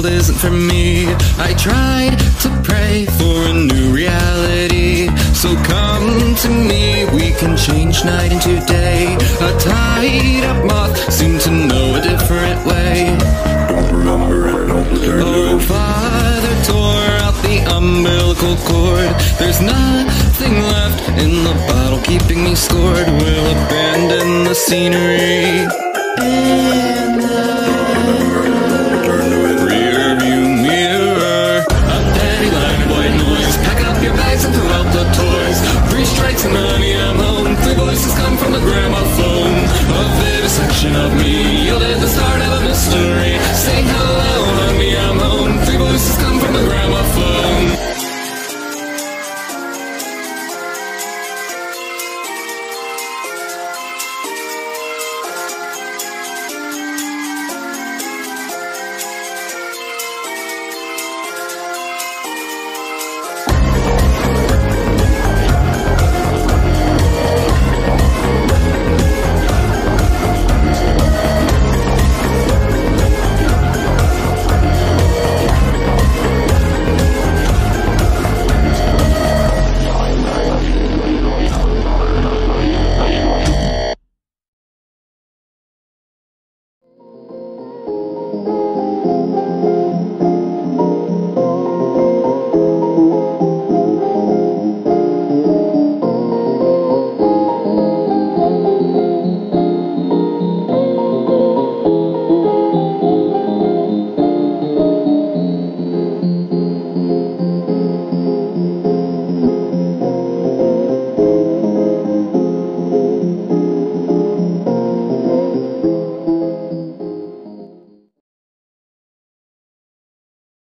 for me. I tried to pray for a new reality. So come to me, we can change night into day. A tied up moth soon to know a different way. Don't remember it, don't return to Oh, it. Father tore out the umbilical cord. There's nothing left in the bottle keeping me scored. We'll abandon the scenery. In the reflection of me. You're the start of a mystery. Say hello.